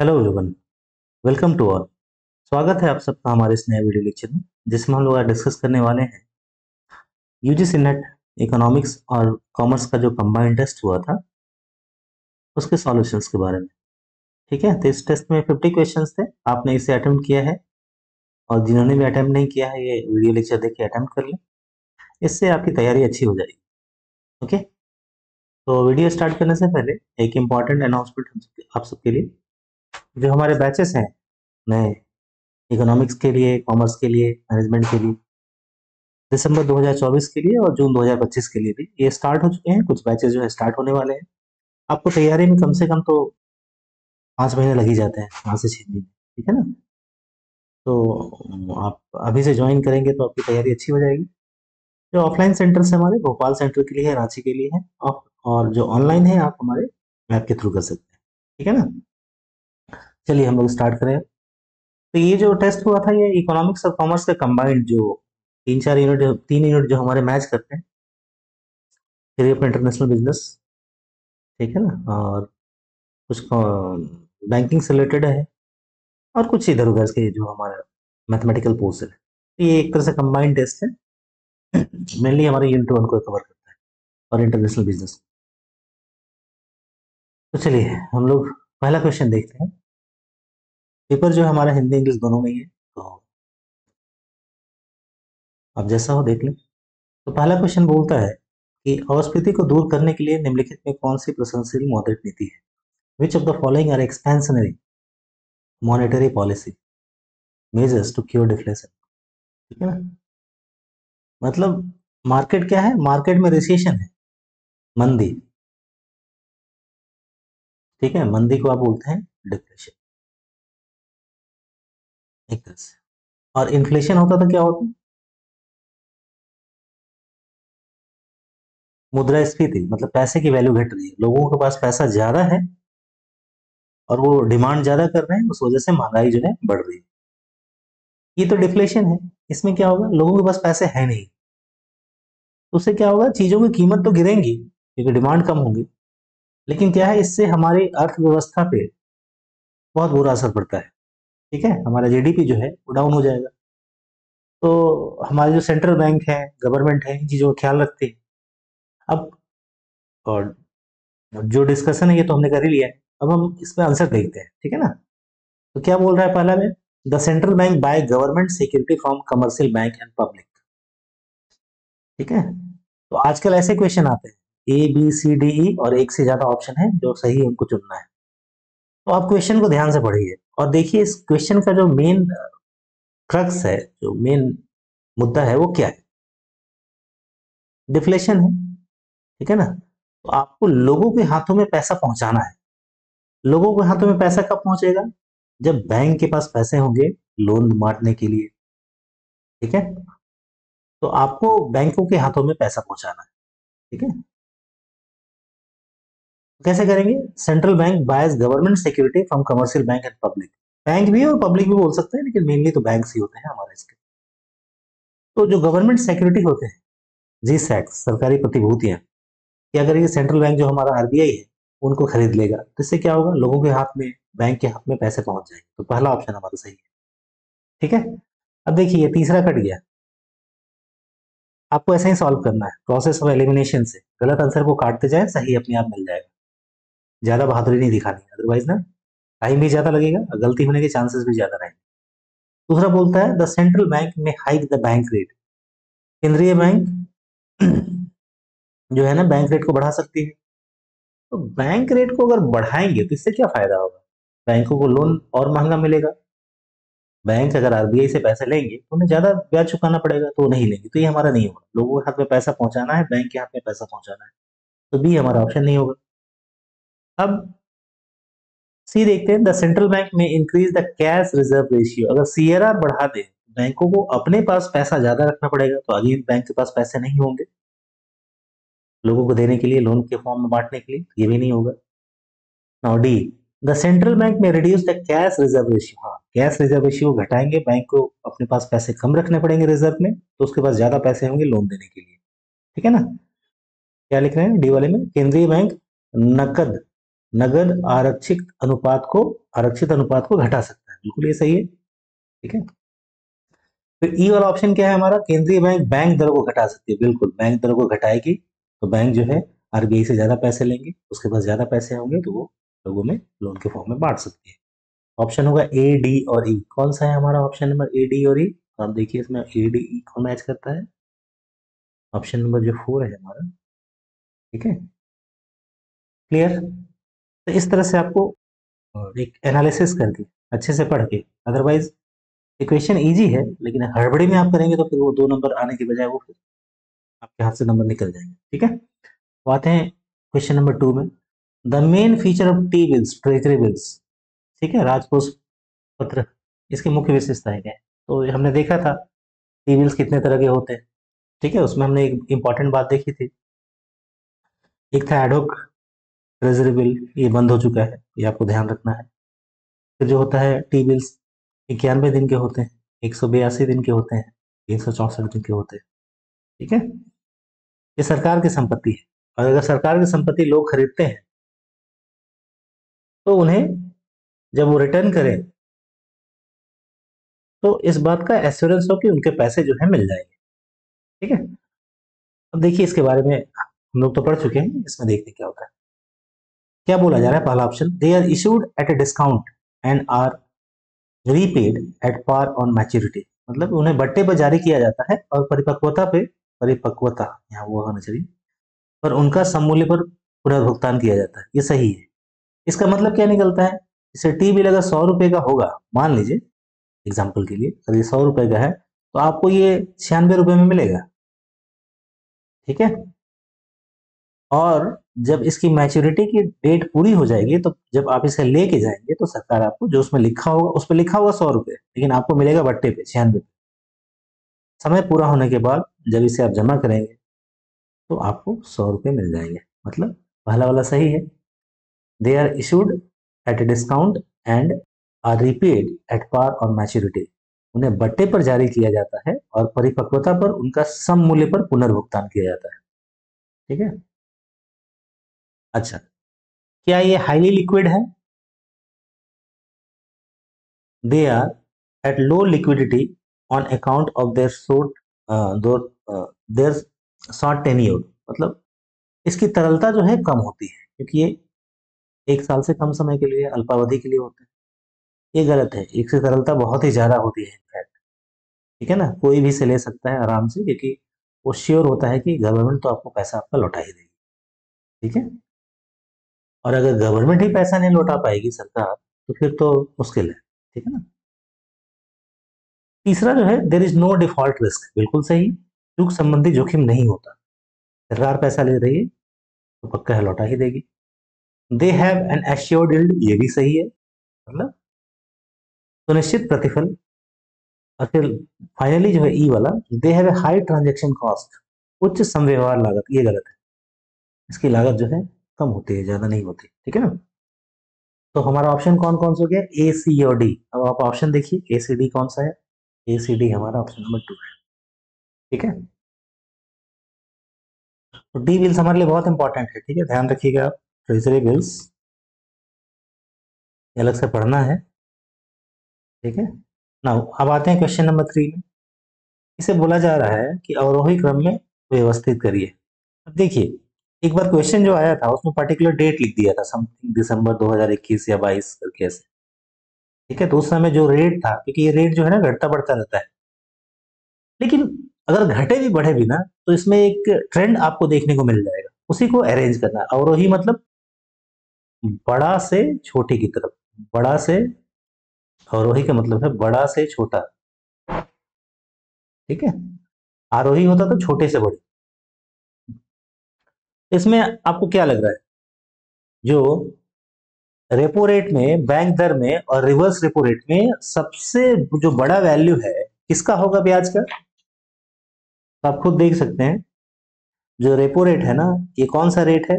Hello everyone welcome to all स्वागत है आप सबका हमारे इस नए वीडियो लेक्चर में, जिसमें हम लोग आज डिस्कस करने वाले हैं यूजीसी नेट इकोनॉमिक्स और कॉमर्स का जो कंबाइंड टेस्ट हुआ था, उसके सॉल्यूशंस के बारे में। ठीक है? तो इस टेस्ट में 50 क्वेश्चंस थे, आपने इसे अटेम्प्ट किया है और जिन्होंने भी अटैम्प्ट नहीं किया है, ये वीडियो लेक्चर देख के अटेम्प्ट कर लें। इससे आपकी तैयारी अच्छी हो जाएगी। ओके तो वीडियो स्टार्ट करने से पहले एक इंपॉर्टेंट अनाउंसमेंट आप सबके लिए जो हमारे बैचेस हैं, नए इकोनॉमिक्स के लिए कॉमर्स के लिए मैनेजमेंट के लिए, दिसंबर 2024 के लिए और जून 2025 के लिए भी ये स्टार्ट हो चुके हैं। कुछ बैचेस जो है स्टार्ट होने वाले हैं। आपको तैयारी में कम से कम तो पाँच महीने लग ही जाते हैं, पाँच से छः महीने, ठीक है ना? तो आप अभी से ज्वाइन करेंगे तो आपकी तैयारी अच्छी हो जाएगी। जो ऑफलाइन सेंटर्स से हमारे, भोपाल सेंटर के लिए है, रांची के लिए है, और जो ऑनलाइन है, आप हमारे ऐप के थ्रू कर सकते हैं, ठीक है ना? चलिए हम लोग स्टार्ट करें। तो ये जो टेस्ट हुआ था, ये इकोनॉमिक्स और कॉमर्स के कंबाइंड जो तीन चार यूनिट तीन यूनिट जो हमारे मैच करते हैं, फिर ऑफ़ इंटरनेशनल बिज़नेस ठीक है ना? और कुछ बैंकिंग से रिलेटेड है, और कुछ इधर उधर के जो हमारा मैथमेटिकल पोर्सन है। तो ये एक तरह से कंबाइंड टेस्ट है। मेनली हमारे यूनिट वन को कवर करता है, और इंटरनेशनल बिज़नेस तो चलिए हम लोग पहला क्वेश्चन देखते हैं। पेपर जो है हमारा हिंदी इंग्लिश दोनों में ही है तो अब जैसा हो देख लें। तो पहला क्वेश्चन बोलता है कि अस्फीति को दूर करने के लिए निम्नलिखित में कौन सी प्रशंसनीय मौद्रिक नीति है? Which of the following are expansionary monetary policy measures to cure deflation ठीक है ना? मतलब मार्केट क्या है? मार्केट में रिसेशन है। मंदी। ठीक है? मंदी को आप बोलते हैं डिप्रेशन से और इन्फ्लेशन होता तो क्या होता? मुद्रास्फीति मतलब पैसे की वैल्यू घट रही है। लोगों के पास पैसा ज़्यादा है और वो डिमांड ज़्यादा कर रहे हैं, उस वजह से महँगाई जो है बढ़ रही है। ये तो डिफ्लेशन है। इसमें क्या होगा? लोगों के पास पैसे है नहीं। तो उससे क्या होगा? चीज़ों की कीमत तो गिरेंगी, क्योंकि डिमांड कम होगी। लेकिन क्या है? इससे हमारी अर्थव्यवस्था पे बहुत बुरा असर पड़ता है। ठीक है? हमारा जीडीपी जो है, वो डाउन हो जाएगा। तो हमारे जो सेंट्रल बैंक है गवर्नमेंट है, इन चीज़ों का ख्याल रखते हैं। अब, और जो डिस्कशन है, ये तो हमने कर ही लिया है। अब हम इसमें आंसर देखते हैं, ठीक है ना? तो क्या बोल रहा है पहला में? The central bank buy government security from commercial bank and public ठीक है? तो आजकल ऐसे क्वेश्चन आते हैं। A B C D E और एक से ज़्यादा ऑप्शन है जो सही उनको चुनना है। तो आप क्वेश्चन को ध्यान से पढ़िए। और देखिए, इस क्वेश्चन का जो मेन क्रक्स है, जो मेन मुद्दा है, वो क्या है? डिफ्लेशन है, ठीक है ना? तो आपको लोगों के हाथों में पैसा पहुंचाना है। लोगों के हाथों में पैसा कब पहुंचेगा? जब बैंक के पास पैसे होंगे लोन बांटने के लिए, ठीक है? तो आपको बैंकों के हाथों में पैसा पहुंचाना है, ठीक है? कैसे करेंगे? Central bank buys government security from commercial bank and public bank भी और पब्लिक भी बोल सकते हैं, लेकिन मेनली तो बैंक ही होते हैं हमारे इसके। तो जो गवर्नमेंट सिक्योरिटी होते हैं, जी सैक्स सरकारी प्रतिभूतियाँ कि अगर ये सेंट्रल बैंक जो हमारा आरबीआई है, उनको खरीद लेगा। तो इससे क्या होगा? लोगों के हाथ में बैंक के हाथ में पैसे पहुँच जाएँगे। तो पहला ऑप्शन हमारा सही है। ठीक है? अब देखिए, ये तीसरा कट गया। आपको ऐसा ही सॉल्व करना है। प्रोसेस ऑफ़ एलिमिनेशन से। गलत आंसर को काटते जाए, सही अपने आप मिल जाएगा। ज़्यादा बहादुरी नहीं दिखानी अदरवाइज़ ना टाइम भी ज़्यादा लगेगा और गलती होने के चांसेस भी ज़्यादा रहेंगे। दूसरा बोलता है the central bank may hike the bank rate केंद्रीय बैंक जो है ना बैंक रेट को बढ़ा सकती है। तो बैंक रेट को अगर बढ़ाएँगे तो इससे क्या फ़ायदा होगा? बैंकों को लोन और महँगा मिलेगा। बैंक अगर आरबीआई से पैसे लेंगे तो उन्हें ज़्यादा ब्याज चुकाना पड़ेगा तो नहीं लेंगे। तो ये हमारा नहीं होगा। लोगों के हाथ में पैसा पहुंचाना है बैंक के हाथ में पैसा पहुंचाना है। तो बी हमारा ऑप्शन नहीं होगा। अब सी देखते हैं the central bank may increase the cash reserve ratio अगर सीआरआर बढ़ा दे, बैंकों को अपने पास पैसा ज़्यादा रखना पड़ेगा तो अगेन बैंक के पास पैसे नहीं होंगे। लोगों को देने के लिए लोन के फॉर्म में बांटने के लिए ये भी नहीं होगा। Now D the central bank may reduce the cash reserve ratio हाँ कैश रिज़र्व रेशियो घटाएँगे, बैंक को अपने पास पैसे कम रखने पड़ेंगे रिज़र्व में तो उसके पास ज़्यादा पैसे होंगे लोन देने के लिए। ठीक है ना? क्या लिख रहे हैं? डी वाले में, केंद्रीय बैंक नकद नगद आरक्षित अनुपात को, आरक्षित अनुपात को घटा सकता है। बिल्कुल ये सही है। ठीक है? फिर ई वाला ऑप्शन क्या है हमारा? केंद्रीय बैंक बैंक दर को घटा सकती है। बिल्कुल, बैंक दर को घटाएगी तो बैंक जो है आरबीआई से ज़्यादा पैसे लेंगे, उसके पास ज़्यादा पैसे होंगे तो वो लोगों में लोन के फॉर्म में बांट सकती है। ऑप्शन होगा ए डी और ई e. कौन सा है हमारा ऑप्शन नंबर ए डी और ई e? तो आप देखिए इसमें ए डी ई कौन मैच करता है? ऑप्शन नंबर जो फोर है हमारा। ठीक है? क्लियर तो इस तरह से आपको एक एनालिसिस करके, अच्छे से पढ़ के अदरवाइज़ इक्वेशन इजी है, लेकिन हड़बड़ी में आप करेंगे तो फिर वो दो नंबर आने के बजाय वो फिर आपके हाथ से नंबर निकल जाएँगे, ठीक है? तो आते हैं क्वेश्चन नंबर टू में। The main feature of T bills treasury bills ठीक है? राजकोष पत्र, इसकी मुख्य विशेषताएँ क्या? है तो हमने देखा था टी बिल्स कितने तरह के होते हैं, ठीक है? उसमें हमने एक इंपॉर्टेंट बात देखी थी। एक था एडोक ट्रेजरी बिल ये बंद हो चुका है, ये आपको ध्यान रखना है। फिर जो होता है टी बिल्स इक्यानवे दिन के होते हैं, एक सौ बयासी दिन के होते हैं, तीन सौ चौसठ दिन के होते हैं। ठीक है? ये सरकार की संपत्ति है। और अगर सरकार की संपत्ति लोग खरीदते हैं तो उन्हें जब वो रिटर्न करें तो इस बात का एश्योरेंस हो कि उनके पैसे जो है मिल जाएँगे। ठीक है? अब देखिए इसके बारे में हम लोग तो पढ़ चुके हैं, इसमें देखते क्या होता है। क्या बोला जा रहा है? पहला option they are issued at a discount and are repaid at par on maturity मतलब उन्हें बट्टे पर जारी किया जाता है और परिपक्वता पे, परिपक्वता, यहाँ वो होना चाहिए, पर उनका समूल्य पर पुनर्भुगतान किया जाता है। ये सही है। इसका मतलब क्या निकलता है? जैसे टी बिल अगर सौ रुपए का होगा, मान लीजिए एग्ज़ाम्पल के लिए, अगर ये सौ रुपए का है तो आपको ये छियानवे रुपए में मिलेगा। ठीक है? और जब इसकी मैच्योरिटी की डेट पूरी हो जाएगी तो जब आप इसे लेके जाएँगे तो सरकार आपको जो उसमें लिखा होगा, उस पर लिखा होगा सौ रुपये लेकिन आपको मिलेगा बट्टे पे, छियानवे पे। समय पूरा होने के बाद जब इसे आप जमा करेंगे तो आपको सौ रुपये मिल जाएँगे। मतलब पहला वाला सही है। They are issued at a discount and are repaid at par on maturity उन्हें बट्टे पर जारी किया जाता है और परिपक्वता पर उनका सम मूल्य पर पुनर्भुगतान किया जाता है। ठीक है? अच्छा। क्या ये हाईली लिक्विड है? They are at low liquidity on account of their short their short tenure मतलब इसकी तरलता जो है कम होती है, क्योंकि ये एक साल से कम समय के लिए, अल्पावधि के लिए होते हैं। ये गलत है इसकी तरलता बहुत ही ज़्यादा होती है इनफैक्ट ठीक है ना? कोई भी से ले सकता है आराम से, क्योंकि वो श्योर होता है कि गवर्नमेंट तो आपको पैसा आपका लौटा ही देगी। ठीक है? और अगर गवर्नमेंट ही पैसा नहीं लौटा पाएगी सरकार तो फिर तो मुश्किल है, ठीक है ना? तीसरा जो है there is no default risk बिल्कुल सही चूक संबंधी जोखिम नहीं होता। सरकार पैसा ले रही है तो पक्का है लौटा ही देगी। दे हैव एन एश्योर्ड ये भी सही है मतलब सुनिश्चित प्रतिफल। और फिर फाइनली जो है ई e वाला they have a high transaction cost उच्च संव्यवहार लागत, ये गलत है। इसकी लागत जो है कम होती है, ज़्यादा नहीं होते, ठीक है ना? तो हमारा ऑप्शन कौन कौन सा हो गया? ए सी और डी अब आप ऑप्शन देखिए ए सी डी कौन सा है? ए सी डी हमारा ऑप्शन नंबर टू है, ठीक है? तो डी बिल्स हमारे लिए बहुत इंपॉर्टेंट है, ठीक है? ध्यान रखिएगा आप ट्रेजरी बिल्स अलग से पढ़ना है, ठीक है? ना अब आते हैं क्वेश्चन नंबर थ्री में। इसे बोला जा रहा है कि अवरोही क्रम में व्यवस्थित करिए। अब देखिए एक बार क्वेश्चन जो आया था, उसमें पर्टिकुलर डेट लिख दिया था समथिंग दिसंबर 2021 या 22 करके ऐसे। ठीक है तो उस समय जो रेट था, क्योंकि ये रेट जो है ना, घटता बढ़ता रहता है। लेकिन अगर घटे भी, बढ़े भी ना तो इसमें एक ट्रेंड आपको देखने को मिल जाएगा। उसी को अरेंज करना। है अवरोही मतलब बड़ा से छोटे की तरफ़। बड़ा से अवरोही का मतलब है बड़ा से छोटा। ठीक है? आरोही होता तो छोटे से बड़े। इसमें आपको क्या लग रहा है? जो रेपो रेट में बैंक दर में और रिवर्स रेपो रेट में सबसे जो बड़ा वैल्यू है, किसका होगा ब्याज का? तो आप खुद देख सकते हैं। जो रेपो रेट है ना, ये कौन सा रेट है?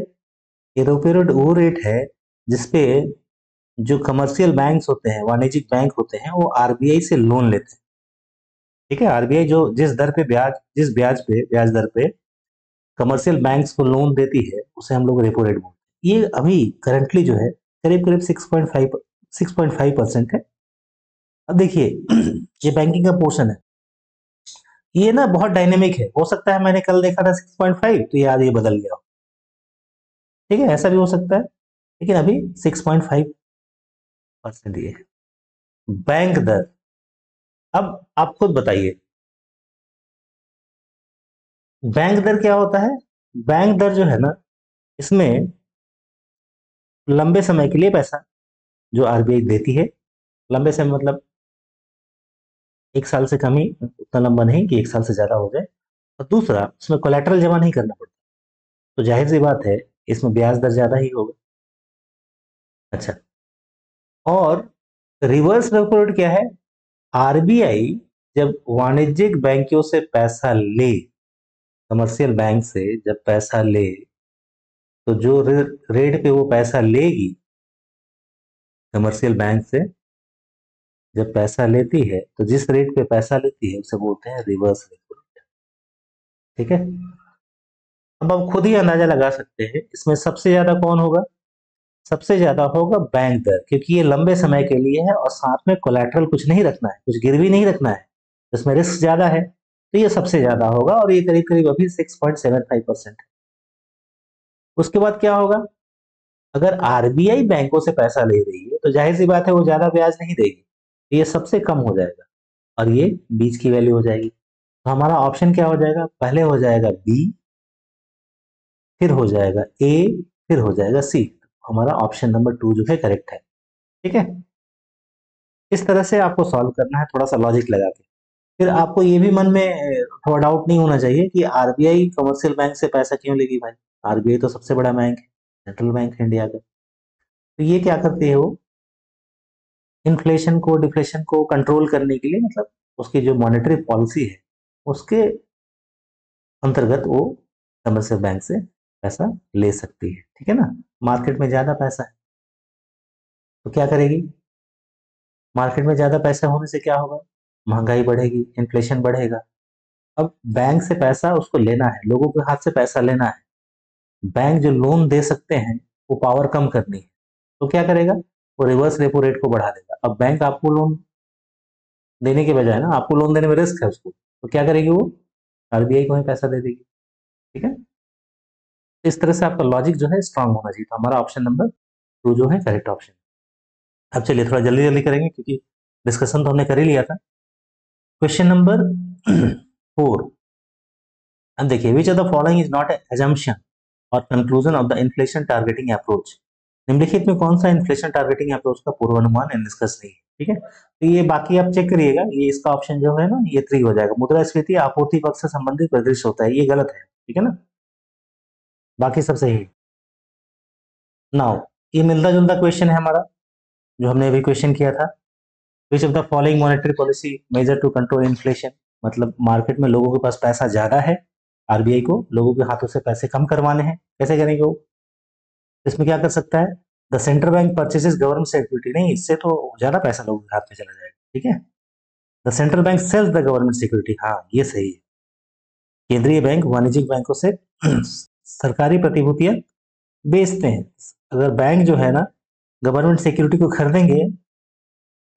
ये रेपो रेट वो रेट है जिसपे जो कमर्शियल बैंक्स होते हैं, वाणिज्यिक बैंक होते हैं, वो आरबीआई से लोन लेते हैं। ठीक है? आरबीआई जो जिस दर पे ब्याज, जिस ब्याज पे, ब्याज दर पे कमर्शियल बैंक्स को लोन देती है, उसे हम लोग रेपो रेट बोलते हैं। ये अभी करंटली जो है करीब करीब 6.5 6.5 परसेंट है। अब देखिए, ये बैंकिंग का पोर्शन है। ये ना बहुत डायनेमिक है। हो सकता है मैंने कल देखा था 6.5 तो ये आज ये बदल गया ठीक है, ऐसा भी हो सकता है। लेकिन अभी 6.5 परसेंट ये बैंक दर। अब आप खुद बताइए बैंक दर क्या होता है? बैंक दर जो है ना, इसमें लंबे समय के लिए पैसा जो आरबीआई देती है, लंबे समय मतलब एक साल से कम ही, उतना लंबा नहीं कि एक साल से ज़्यादा हो जाए। और दूसरा, उसमें कोलेट्रल जमा नहीं करना पड़ता। तो ज़ाहिर सी बात है, इसमें ब्याज दर ज़्यादा ही होगा। अच्छा। और रिवर्स रेपो रेट क्या है? आरबीआई जब वाणिज्यिक बैंकों से पैसा ले कमर्शियल बैंक से जब पैसा ले तो जो रेट पे वो पैसा लेगी कमर्शियल बैंक से, जब पैसा लेती है तो जिस रेट पे पैसा लेती है, उसे बोलते हैं रिवर्स रेपो रेट ठीक है? अब आप खुद ही अंदाज़ा लगा सकते हैं, इसमें सबसे ज़्यादा कौन होगा? सबसे ज़्यादा होगा बैंक दर, क्योंकि ये लंबे समय के लिए है और साथ में कोलेट्रल कुछ नहीं रखना है, कुछ गिरवी नहीं रखना है इसमें रिस्क ज़्यादा है। तो ये सबसे ज़्यादा होगा और ये करीब करीब अभी six point seven five percent उसके बाद क्या होगा? अगर आरबीआई बैंकों से पैसा ले रही है तो ज़ाहिर सी बात है वो ज़्यादा ब्याज नहीं देगी तो ये सबसे कम हो जाएगा और ये बीच की वैल्यू हो जाएगी। तो हमारा ऑप्शन क्या हो जाएगा? पहले हो जाएगा बी फिर हो जाएगा ए फिर हो जाएगा सी हमारा ऑप्शन नंबर टू जो है करेक्ट है। ठीक है? इस तरह से आपको सॉल्व करना है, थोड़ा सा लॉजिक लगा के। फिर आपको ये भी मन में थोड़ा डाउट नहीं होना चाहिए कि आरबीआई कमर्शियल बैंक से पैसा क्यों लेगी भाई? आरबीआई तो सबसे बड़ा बैंक है सेंट्रल बैंक है इंडिया का। तो ये क्या करती है? वो इन्फ्लेशन को डिफ्लेशन को कंट्रोल करने के लिए मतलब उसकी जो मॉनेटरी पॉलिसी है उसके अंतर्गत वो कमर्शियल बैंक से पैसा ले सकती है ठीक है ना? मार्केट में ज़्यादा पैसा है। तो क्या करेगी? मार्केट में ज़्यादा पैसा होने से क्या होगा? महँगाई बढ़ेगी इन्फ्लेशन बढ़ेगा। अब बैंक से पैसा उसको लेना है, लोगों के हाथ से पैसा लेना है। बैंक जो लोन दे सकते हैं, वो पावर कम करनी है। तो क्या करेगा? वो रिवर्स रेपो रेट को बढ़ा देगा। अब बैंक आपको लोन देने के बजाय ना, आपको लोन देने में रिस्क है उसको। तो क्या करेगी वो? आरबीआई को ही पैसा दे देगी। ठीक है? इस तरह से आपका लॉजिक जो है स्ट्रांग होना चाहिए। तो हमारा ऑप्शन नंबर टू जो है करेक्ट ऑप्शन अब चलिए थोड़ा जल्दी जल्दी करेंगे, क्योंकि डिस्कशन तो हमने कर ही लिया था। क्वेश्चन नंबर फोर देखिए which of the following is not assumption और conclusion of the inflation targeting approach निम्नलिखित में कौन सा इन्फ्लेशन टारगेटिंग अप्रोच का पूर्वानुमान डिस्कस नहीं है, ठीक है? तो ये बाकी आप चेक करिएगा। ये इसका ऑप्शन जो है ना, ये थ्री हो जाएगा। मुद्रा स्फीति आपूर्ति पक्ष से संबंधित परिदृश्य होता है। ये गलत है, ठीक है ना? बाकी सब सही नाउ ये मिलता जुलता क्वेश्चन है हमारा, जो हमने अभी क्वेश्चन किया था। Which of the following monetary policy measure to control inflation मतलब मार्केट में लोगों के पास पैसा ज़्यादा है आरबीआई को लोगों के हाथों से पैसे कम करवाने हैं। कैसे करेंगे वो? इसमें क्या कर सकता है? The central bank purchases government security नहीं, इससे तो ज़्यादा पैसा लोगों के हाथ में चला जाएगा, ठीक है? The central bank sells the government security हाँ ये सही है। केंद्रीय बैंक वाणिज्यिक बैंकों से सरकारी प्रतिभूतियाँ बेचते हैं। अगर बैंक जो है ना गवर्नमेंट सिक्योरिटी को खरीदेंगे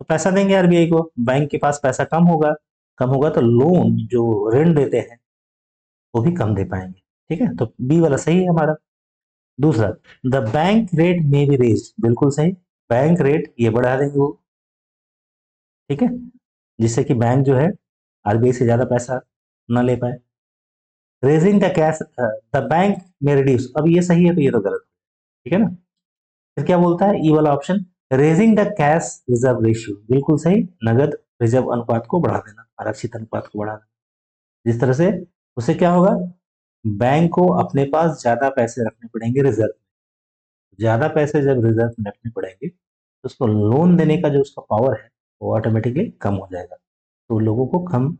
तो पैसा देंगे आरबीआई को, बैंक के पास पैसा कम होगा कम होगा तो लोन जो ऋण देते हैं, वो भी कम दे पाएँगे, ठीक है? तो बी वाला सही है हमारा। दूसरा the bank rate may be raise बिल्कुल सही बैंक रेट ये बढ़ा देंगे वो, ठीक है? जिससे कि बैंक जो है, आरबीआई से ज़्यादा पैसा ना ले पाए। Raising the cash the bank may reduce अब ये सही है तो ये तो गलत ठीक है ना? फिर क्या बोलता है? ई वाला option raising the cash reserve ratio बिल्कुल सही। नगद रिज़र्व अनुपात को बढ़ा देना, आरक्षित अनुपात को बढ़ा देना। जिस तरह से उसे क्या होगा? बैंक को अपने पास ज़्यादा पैसे रखने पड़ेंगे रिज़र्व में। ज़्यादा पैसे जब रिज़र्व में रखने पड़ेंगे तो उसको लोन देने का जो उसका पावर है, वो ऑटोमेटिकली कम हो जाएगा। तो लोगों को कम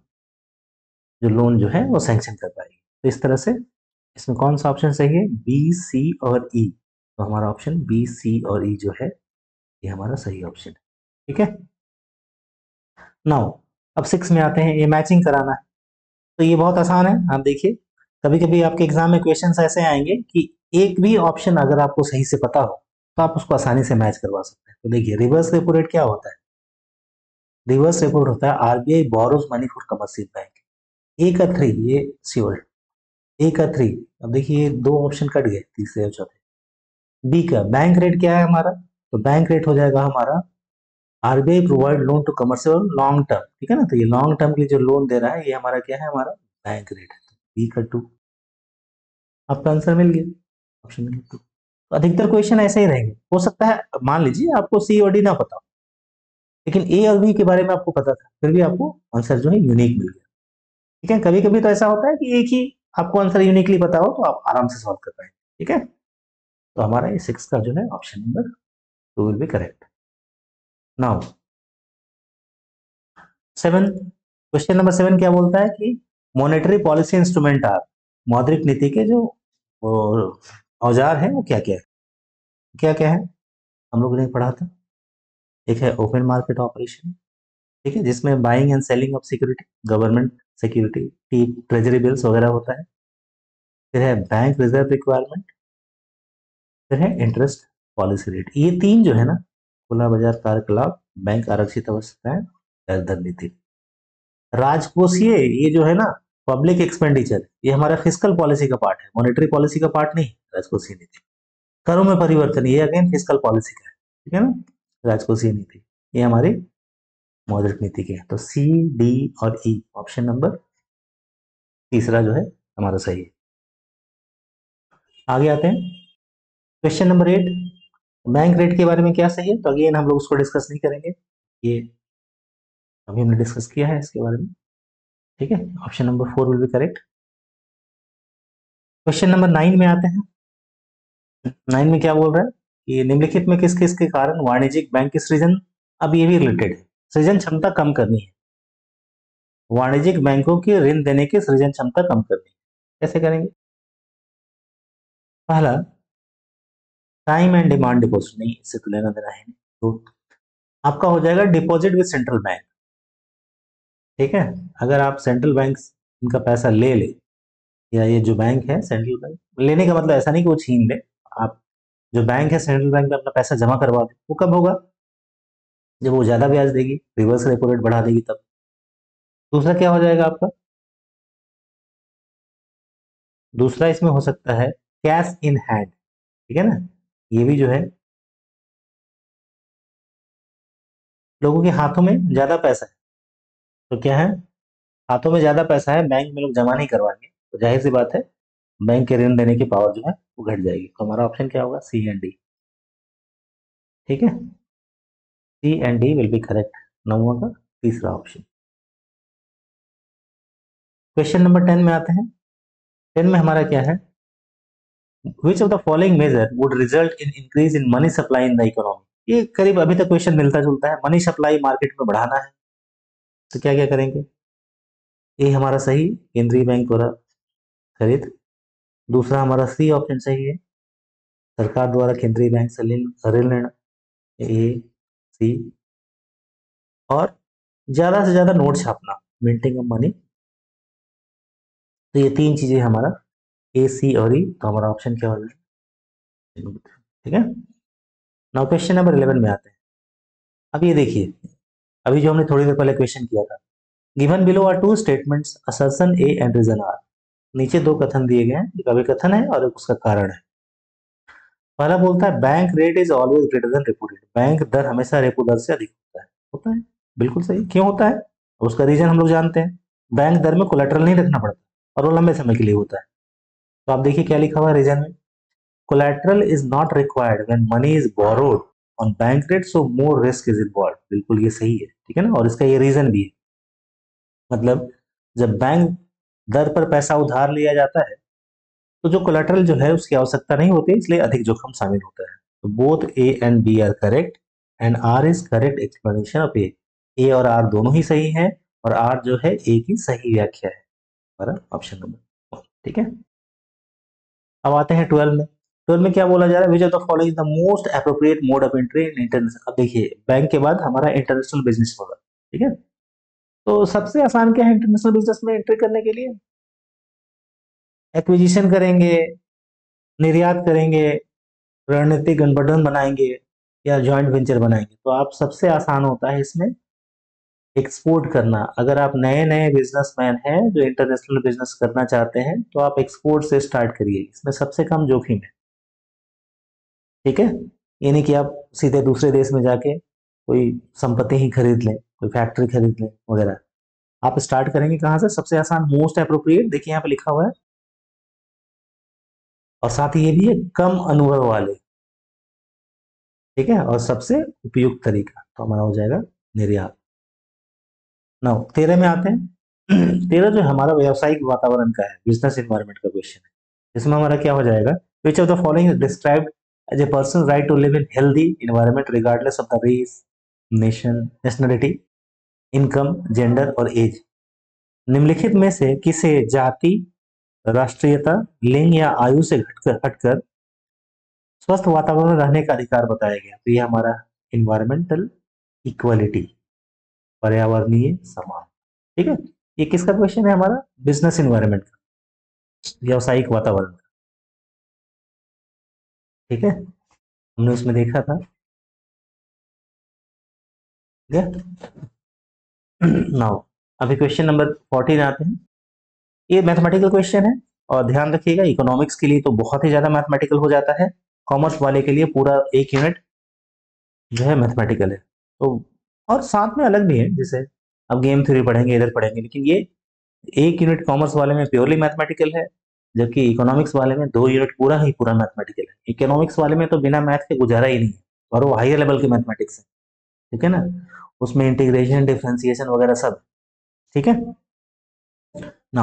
जो लोन जो है, वो सैंक्शन कर पाएगी। तो इस तरह से, इसमें कौन सा ऑप्शन सही है? बी सी और ई e. तो हमारा ऑप्शन बी सी और ई e जो है ये हमारा सही ऑप्शन है, ठीक है? नाउ अब सिक्स में आते हैं, ये मैचिंग कराना है। तो ये बहुत आसान है, आप देखिए। कभी कभी आपके एग्ज़ाम में क्वेश्चन ऐसे आएँगे कि एक भी ऑप्शन अगर आपको सही से पता हो तो आप उसको आसानी से मैच करवा सकते हैं। तो देखिए रिवर्स रेपो रेट क्या होता है? रिवर्स रेपो रेट होता है RBI borrows money for commercial bank A का थ्री ये श्योर ए का थ्री अब देखिए दो ऑप्शन कट गए, तीसरे और चौथे। बी का बैंक रेट क्या है हमारा? तो बैंक रेट हो जाएगा हमारा RBI provide loan to commercial long term ठीक है ना? तो ये लॉन्ग टर्म के लिए जो लोन दे रहा है, ये हमारा क्या है? हमारा बैंक रेट है। बी का टू आपका आंसर मिल गया। ऑप्शन नंबर टू तो अधिकतर क्वेश्चन ऐसे ही रहेंगे। हो सकता है, मान लीजिए आपको सी और डी ना पता हो। लेकिन ए और बी के बारे में आपको पता था, फिर भी आपको आंसर जो है यूनिक मिल गया। ठीक है? कभी कभी तो ऐसा होता है कि एक ही आपको आंसर यूनिकली पता हो तो आप आराम से सॉल्व कर पाएँगे। ठीक है? तो हमारा ये सिक्स का जो है option number two will be correct now seven question number seven क्या बोलता है कि मॉनेटरी पॉलिसी इंस्ट्रूमेंट आर मौद्रिक नीति के जो औज़ार है, वो क्या क्या है? क्या क्या है? हम लोग ने पढ़ा था एक है ओपन मार्केट ऑपरेशन ठीक है, जिसमें buying and selling of security government security T treasury bills वगैरह होता है। फिर है बैंक रिज़र्व रिक्वायरमेंट फिर है इंटरेस्ट पॉलिसी रेट ये तीन जो है ना, खुला बाज़ार कार्यकलाप बैंक, आरक्षित अवस्थाएँ दर नीति। राजकोषीय ये जो है ना पब्लिक एक्सपेंडिचर ये हमारा फ़िज़िकल पॉलिसी का पार्ट है मॉनेटरी पॉलिसी का पार्ट नहीं, राजकोषीय नीति। करों में परिवर्तन, ये अगेन फ़िज़िकल पॉलिसी का है, ठीक है ना? राजकोषीय नीति, ये हमारी मौद्रिक नीति के तो सी डी और ई ऑप्शन नंबर तीसरा जो है, हमारा सही है। आगे आते हैं। Question number eight bank rate के बारे में क्या सही है? तो अगेन हम लोग उसको डिस्कस नहीं करेंगे। ये अभी हमने डिस्कस किया है इसके बारे में। ठीक है? Option number four will be correct question number nine में आते हैं। नाइन में क्या बोल रहा है? कि निम्नलिखित में किस किस के कारण वाणिज्यिक बैंक की सृजन अब ये भी रिलेटेड है। सृजन क्षमता कम करनी है। वाणिज्यिक बैंकों की ऋण देने की सृजन क्षमता कम करनी है। कैसे करेंगे? पहला टाइम एंड डिमांड डिपोजिट नहीं, इससे तो लेना देना है तो आपका हो जाएगा डिपॉजिट विद सेंट्रल बैंक ठीक है? अगर आप सेंट्रल बैंक इनका पैसा ले ले, या ये जो बैंक है सेंट्रल बैंक लेने का मतलब ऐसा नहीं कि वो छीन ले। आप जो बैंक है सेंट्रल बैंक में अपना पैसा जमा करवा दे, वो कब होगा? जब वो ज़्यादा ब्याज देगी रिवर्स रेपो रेट बढ़ा देगी तब। दूसरा क्या हो जाएगा आपका? दूसरा इसमें हो सकता है कैश इन हैंड ठीक है ना? ये भी जो है, लोगों के हाथों में ज़्यादा पैसा है। तो क्या है? हाथों में ज़्यादा पैसा है, बैंक में लोग जमा नहीं करवाएँगे। तो ज़ाहिर सी बात है, बैंक के ऋण देने की पावर जो है, वो घट जाएगी। तो हमारा ऑप्शन क्या होगा? सी एंड डी ठीक है? C and D will be correct नौवा का तीसरा ऑप्शन क्वेश्चन नंबर टेन में आते हैं। टेन में हमारा क्या है? Which of the following measure would result in increase in money supply in the economy ये करीब अभी तक क्वेश्चन मिलता जुलता है। मनी सप्लाई मार्केट में बढ़ाना है। तो क्या क्या करेंगे? ये हमारा सही, केंद्रीय बैंक द्वारा खरीद। दूसरा हमारा सी ऑप्शन सही है। सरकार द्वारा केंद्रीय बैंक से ऋण ए सी और ज़्यादा से ज़्यादा नोट छापना। मिंटिंग ऑफ़ मनी तो ये तीन चीज़ें हमारा ए सी और ई तो हमारा ऑप्शन क्या हो जाए ठीक है? नाउ क्वेश्चन नंबर इलेवन में आते हैं। अब ये देखिए, अभी जो हमने थोड़ी देर पहले क्वेश्चन किया था given below are two statements assertion A and reason R नीचे दो कथन दिए गए हैं, एक अभिकथन है और एक उसका कारण है। पहला बोलता है bank rate is always greater than repo rate bank दर हमेशा रेपो दर से अधिक होता है। होता है। बिल्कुल सही। क्यों होता है? उसका रीजन हम लोग जानते हैं। बैंक दर में कोलेट्रल नहीं रखना पड़ता और वो लंबे समय के लिए होता है। तो आप देखिए क्या लिखा हुआ रीजन में? Collateral is not required when money is borrowed on bank rate so more risk is involve बिल्कुल ये सही है, ठीक है ना? और इसका ये रीजन भी है। मतलब जब बैंक दर पर पैसा उधार लिया जाता है तो जो कोलेट्रल जो है उसकी आवश्यकता नहीं होती, इसलिए अधिक जोखिम शामिल होता है। तो both A and B are correct and R is correct explanation of A A और आर दोनों ही सही है और आर जो है ए की सही व्याख्या है। ऑप्शन नंबर ठीक है? अब आते हैं ट्वेल्व में। ट्वेल्व में क्या बोला जा रहा है? Which of the following the most appropriate mode of entry in international अब देखिए बैंक के बाद हमारा इंटरनेशनल बिज़नेस होगा, ठीक है? तो सबसे आसान क्या है इंटरनेशनल बिज़नेस में एंट्री करने के लिए? एक्विजिशन करेंगे, निर्यात करेंगे, रणनीतिक गठबंधन बनाएँगे या जॉइंट वेंचर बनाएँगे। तो आप सबसे आसान होता है इसमें एक्सपोर्ट करना। अगर आप नए नए बिजनेसमैन हैं जो इंटरनेशनल बिज़नेस करना चाहते हैं तो आप एक्सपोर्ट से स्टार्ट करिए। इसमें सबसे कम जोखिम है। ठीक है? यानी कि आप सीधे दूसरे देश में जाके कोई संपत्ति ही खरीद लें, कोई फैक्ट्री खरीद लें वगैरह। आप स्टार्ट करेंगे कहाँ से? सबसे आसान मोस्ट अप्रोप्रिएट देखिए यहाँ पे लिखा हुआ है। और साथ ही ये भी है, कम अनुभव वाले। ठीक है? और सबसे उपयुक्त तरीका तो हमारा हो जाएगा निर्यात। नौ तेरह में आते हैं। तेरह जो हमारा व्यावसायिक वातावरण का है बिज़नेस इन्वायरमेंट का क्वेश्चन है। इसमें हमारा क्या हो जाएगा? Which of the following described as a person right to live in healthy environment regardless of the race nation nationality income gender और एज निम्नलिखित में से किसे जाति, राष्ट्रीयता, लिंग या आयु से घटकर, हटकर स्वस्थ वातावरण रहने का अधिकार बताया गया? तो ये हमारा इन्वायरमेंटल इक्वलिटी पर्यावरणीय समान। ठीक है? ये किसका क्वेश्चन है हमारा? बिज़नेस इन्वायरमेंट का। व्यावसायिक वातावरण का। ठीक है? हमने उसमें देखा था। नाउ अभी क्वेश्चन नंबर फोर्टीन आते हैं। ये मैथमेटिकल क्वेश्चन है और ध्यान रखिएगा इकोनॉमिक्स के लिए तो बहुत ही ज़्यादा मैथमेटिकल हो जाता है। कॉमर्स वाले के लिए पूरा एक यूनिट जो है मैथमेटिकल है। तो और साथ में अलग भी है, जैसे अब गेम थ्योरी पढ़ेंगे, इधर पढ़ेंगे, लेकिन ये एक यूनिट कॉमर्स वाले में प्योरली मैथमेटिकल है, जबकि इकोनॉमिक्स वाले में दो यूनिट पूरा ही पूरा मैथमेटिकल है। इकोनॉमिक्स वाले में तो बिना मैथ के गुजारा ही नहीं है, और वो हायर लेवल के मैथमेटिक्स है, ठीक है ना? उसमें इंटीग्रेशन डिफ्रेंसिएशन वगैरह सब, ठीक है? ना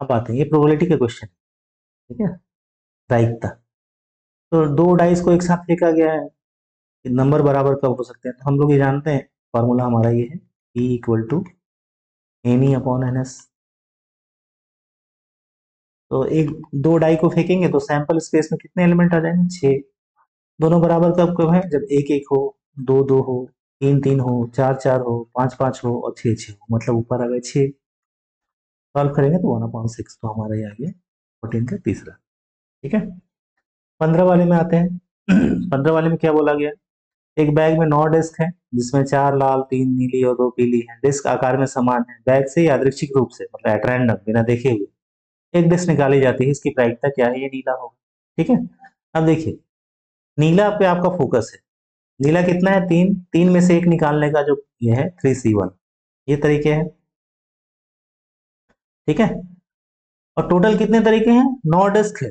अब आते हैं, ये प्रोबेबिलिटी के क्वेश्चन ठीक है? प्रायिकता तो दो डाइस को एक साथ फेंका गया है। नंबर बराबर कब हो सकते हैं? तो हम लोग ये जानते हैं, फॉर्मूला हमारा ये है E equal to N E upon N S तो एक, दो डाई को फेंकेंगे तो सैंपल स्पेस में कितने एलिमेंट आ जाएँगे? छः दोनों बराबर कब कब है? जब एक एक हो, दो दो हो, तीन तीन हो, चार चार हो, पाँच पाँच हो और छः छः हो मतलब ऊपर आ गए छः सॉल्व करेंगे तो वन अपॉइंट सिक्स तो हमारा ये आ गया फोर्टीन का तीसरा। ठीक है? पंद्रह वाले में आते हैं। पंद्रह वाले में क्या बोला गया? एक बैग में नौ डिस्क है, जिसमें चार लाल, तीन नीली और दो पीली है। डिस्क आकार में समान है। बैग से यादृच्छिक रूप से मतलब एट बिना देखे हुए। एक डिस्क निकाली जाती है, इसकी प्रायिकता क्या है? ये नीला होगा। ठीक है? अब देखिए, नीला पे आपका फोकस है। नीला कितना है? तीन। तीन में से एक निकालने का जो ये है थ्री सी वन ये तरीके हैं। ठीक है? और टोटल कितने तरीके हैं? नौ डिस्क है।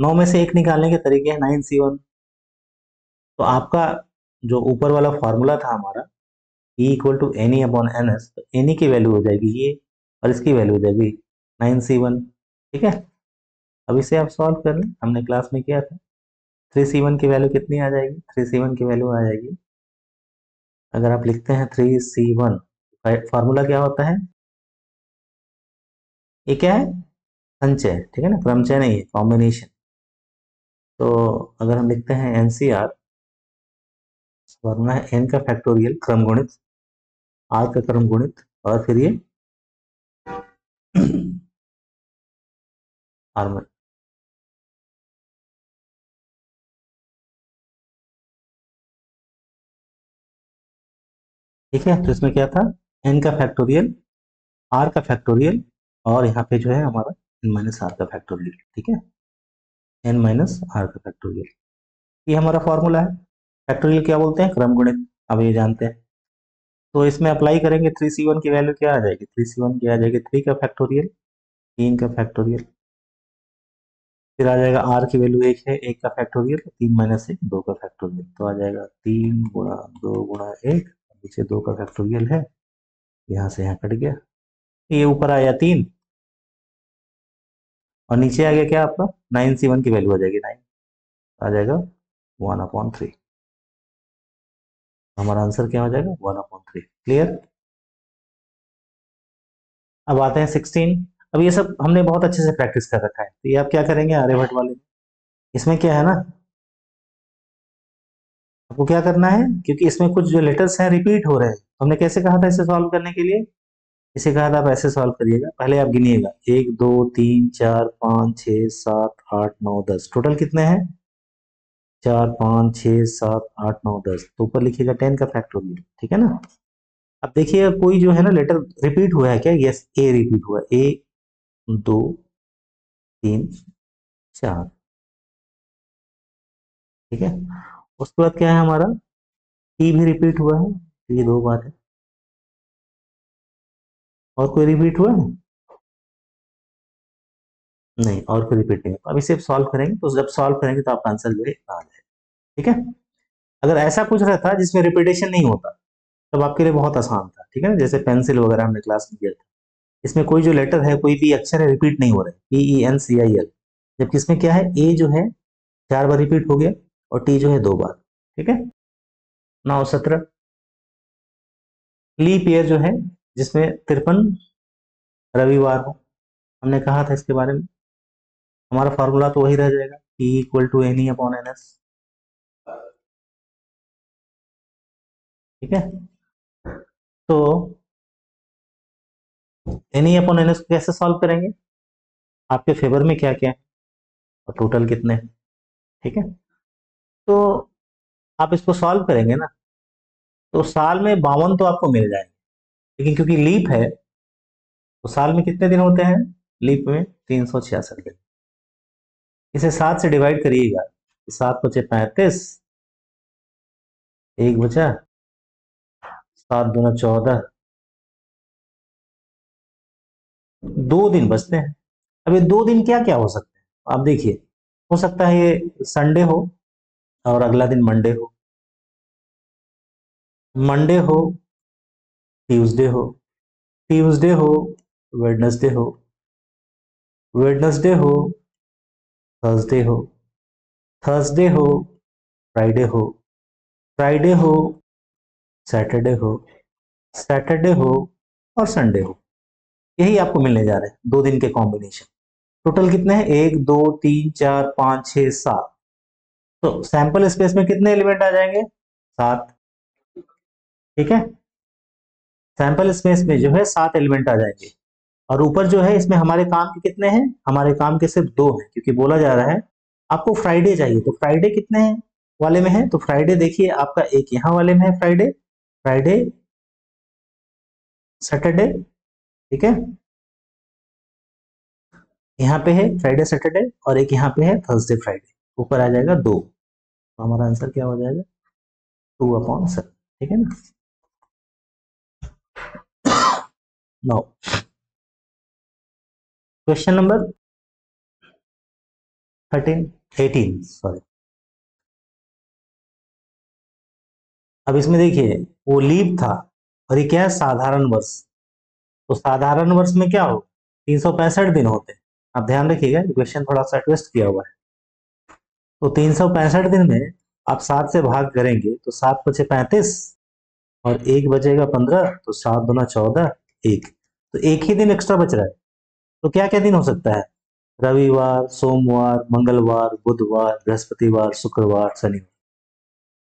नौ में से एक निकालने के तरीके हैं नाइन सी वन तो आपका जो ऊपर वाला फॉर्मूला था हमारा E equal to NE upon N S तो एनी की वैल्यू हो जाएगी ये और इसकी वैल्यू हो जाएगी नाइन सी वन ठीक है? अब इसे आप सॉल्व कर लें। हमने क्लास में किया था। थ्री सी वन की वैल्यू कितनी आ जाएगी? थ्री सी वन की वैल्यू आ जाएगी। अगर आप लिखते हैं थ्री सी वन फार्मूला क्या होता है? ये क्या है? संचय, ठीक है ना? क्रमचय नहीं है कॉम्बिनेशन तो अगर हम लिखते हैं एन सी आर वरना है एन का फैक्टोरियल क्रम गुणित आर का क्रम गुणित और फिर ये आर में ठीक है तो इसमें क्या था? एन का फैक्टोरियल आर का फैक्टोरियल और यहाँ पे जो है हमारा एन माइनस आर का फैक्टोरियल ठीक है? एन माइनस आर का फैक्टोरियल ये हमारा फॉर्मूला है। फैक्टोरियल क्या बोलते हैं? क्रम गुणित अब ये जानते हैं। तो इसमें अप्लाई करेंगे थ्री सी वन की वैल्यू क्या आ जाएगी? थ्री सी वन की आ जाएगी थ्री का फैक्टोरियल तीन का फैक्टोरियल फिर आ जाएगा आर की वैल्यू एक है, एक का फैक्टोरियल तीन माइनस एक, दो का फैक्टोरियल तो आ जाएगा तीन गुणा दो गुणा एक, नीचे दो का फैक्टोरियल है। यहाँ से यहाँ कट गया। ये ऊपर आया तीन। और नीचे आ गया क्या आपका? नाइन सी वन की वैल्यू आ जाएगी नाइन आ जाएगा वन अपॉन थ्री हमारा आंसर क्या हो जाएगा? वन अपॉन थ्री क्लियर अब आते हैं सिक्सटीन अब ये सब हमने बहुत अच्छे से प्रैक्टिस कर रखा है। तो ये आप क्या करेंगे? आर्यभट्ट वाले इसमें क्या है ना? आपको क्या करना है? क्योंकि इसमें कुछ जो लेटर्स हैं रिपीट हो रहे हैं। तो हमने कैसे कहा था इसे सॉल्व करने के लिए? इसे कहा था आप ऐसे सॉल्व करिएगा। पहले आप गिनिएगा। एक, दो, तीन, चार, पाँच, छ, सात, आठ, नौ, दस। टोटल कितने हैं? चार, पाँच, छ, सात, आठ, नौ, दस। तो ऊपर लिखिएगा टेन का फैक्टोरियल ठीक है ना? अब देखिए, कोई जो है ना लेटर रिपीट हुआ है क्या? यस ए रिपीट हुआ ए दो, तीन, चार। ठीक है? उसके बाद क्या है हमारा? टी भी रिपीट हुआ है। ये दो बार है। और कोई रिपीट हुआ है? नहीं, और कोई रिपीट नहीं होगा। अब इसे सॉल्व करेंगे तो जब सॉल्व करेंगे तो आपका आंसर जो है, आ जाए ठीक है? अगर ऐसा कुछ रहता जिसमें रिपीटेशन नहीं होता, तब आपके लिए बहुत आसान था, ठीक है? ना जैसे पेंसिल वगैरह हमने क्लास में किया था। इसमें कोई जो लेटर है, कोई भी अक्षर है रिपीट नहीं हो रहे P E N C I L जबकि इसमें क्या है? ए जो है, चार बार रिपीट हो गया, और टी जो है, दो बार। ठीक है? नौ सत्रह। लीप ईयर जो है, जिसमें तिरपन रविवार हो। हमने कहा था इसके बारे में। हमारा फार्मूला तो वही रह जाएगा T equal to NE upon N S ठीक है? तो एनी अपॉन एन एस कैसे सॉल्व करेंगे? आपके फेवर में क्या क्या है? और टोटल कितने हैं? ठीक है? तो आप इसको सॉल्व करेंगे ना तो साल में बावन तो आपको मिल जाएँगे। लेकिन क्योंकि लीप है तो साल में कितने दिन होते हैं? लीप में तीन सौ छियासठ दिन। इसे सात से डिवाइड करिएगा। सात बचे पैंतीस। एक बचा। सात दुना चौदह। दो दिन बचते हैं। अब ये दो दिन क्या क्या हो सकते हैं? आप देखिए, हो सकता है ये संडे हो और अगला दिन मंडे हो। मंडे हो, ट्यूसडे हो। ट्यूसडे हो, वेडनेसडे हो। वेडनेसडे हो थर्सडे हो। थर्सडे हो फ्राइडे हो। फ्राइडे हो सैटरडे हो। सैटरडे हो और संडे हो। यही आपको मिलने जा रहे हैं, दो दिन के कॉम्बिनेशन टोटल कितने हैं? एक, दो, तीन, चार, पाँच छ सात। तो सैंपल स्पेस में कितने एलिमेंट आ जाएँगे? सात। ठीक है? सैंपल स्पेस में जो है सात एलिमेंट आ जाएँगे। और ऊपर जो है, इसमें हमारे काम के कितने हैं? हमारे काम के सिर्फ़ दो हैं, क्योंकि बोला जा रहा है, आपको फ्राइडे चाहिए। तो फ्राइडे कितने हैं वाले में है? तो फ्राइडे देखिए, आपका एक यहाँ वाले में है फ्राइडे फ्राइडे सैटरडे ठीक है? यहाँ पे है फ्राइडे सैटरडे और एक यहाँ पे है थर्सडे फ्राइडे ऊपर आ जाएगा दो। तो हमारा आंसर क्या हो जाएगा? टू अपॉन सेवन ठीक है ना? Now question number thirteen eighteen sorry अब इसमें देखिए, वो लीप था और ये क्या है? साधारण वर्ष। तो साधारण वर्ष में क्या हो तीन सौ पैंसठ दिन होते हैं। आप ध्यान रखिएगा क्वेश्चन थोड़ा सा ट्विस्ट किया हुआ है। तो तीन सौ पैंसठ दिन में आप सात से भाग करेंगे तो सात बचे पैंतीस और एक बचेगा पंद्रह तो सात गुना चौदह, एक। तो एक ही दिन एक्स्ट्रा बच रहा है। तो क्या क्या दिन हो सकता है? रविवार, सोमवार, मंगलवार, बुधवार, बृहस्पतिवार, शुक्रवार, शनिवार।